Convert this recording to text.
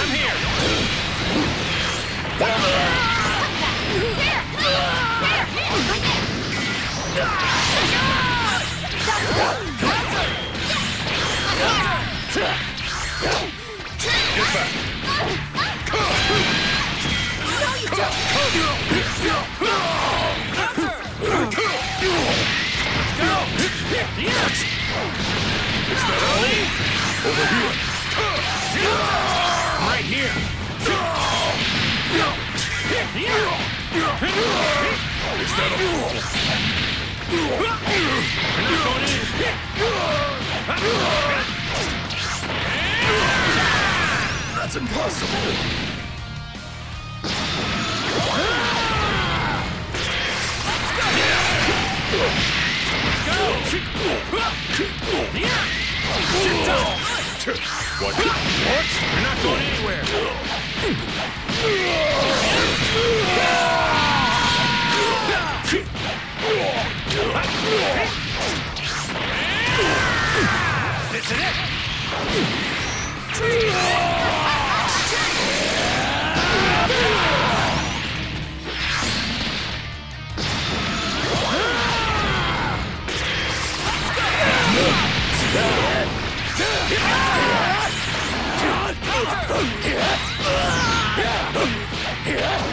I'm here! Get back. Let's go. Yeah. Is that all? Over here. Right here. Is that all? We're not going in. That's impossible. What? What? We're not going anywhere. This is it. Yeah.